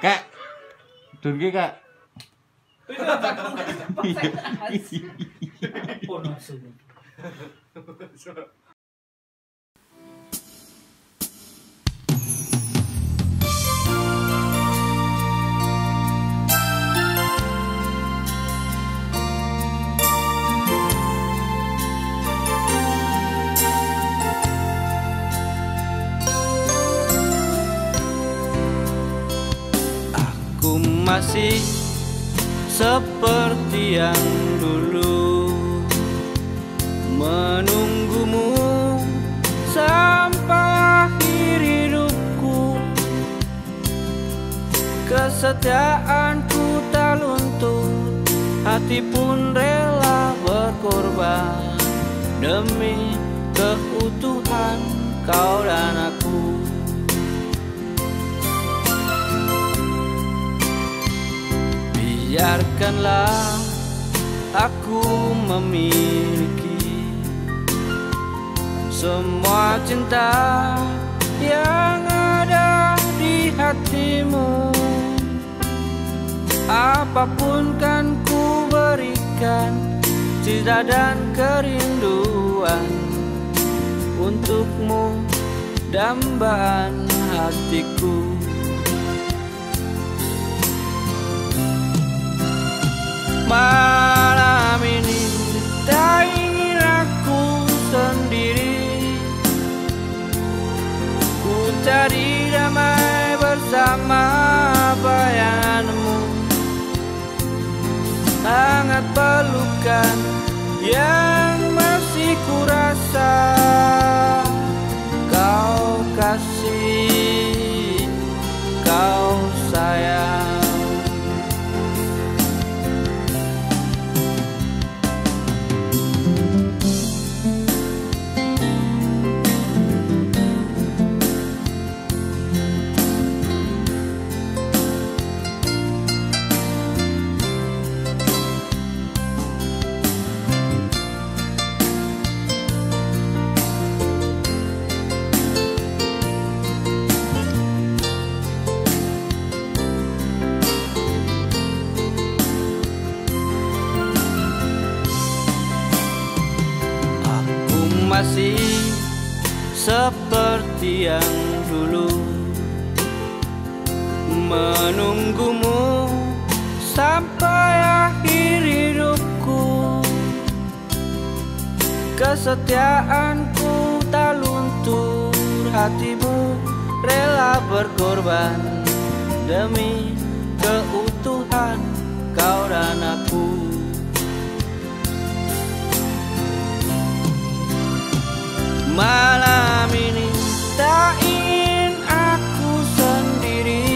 Kak. Dungi Kak. Oh, maksudnya. Masih seperti yang dulu. Menunggumu sampai akhir hidupku. Kesetiaanku tak luntur Hati pun rela berkorban Demi keutuhan Biarkanlah aku memiliki Semua cinta yang ada di hatimu. Apa pun kan ku berikan Cinta dan kerinduan Untukmu dambaan hatiku cari damai bersama bayanganmu Hangat pelukan yang Aku masih seperti yang dulu. Menunggumu sampai akhir hidupku. Kesetiaanku tak luntur Hatimu rela berkorban Demi keutuhan Malam ini tak ingin aku sendiri.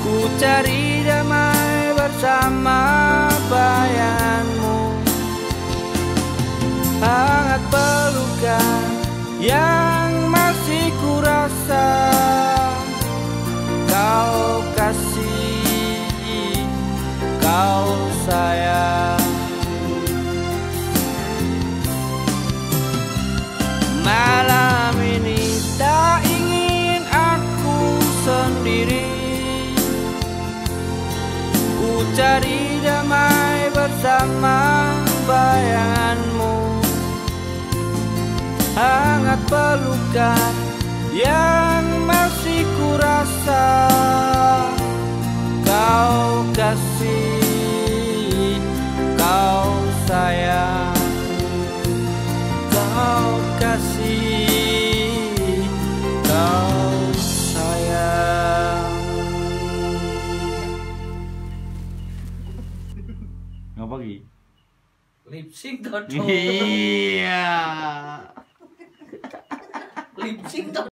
Ku cari damai bersama bayanganmu Hangat pelukan yang masih ku rasa. Kau kasih, kau Ku cari damai bersama bayanganmu Hangat pelukan yang masih ku rasa Kau kasih, Ngapa Ki? Lip sync tuh. Iya. Lip sync tuh.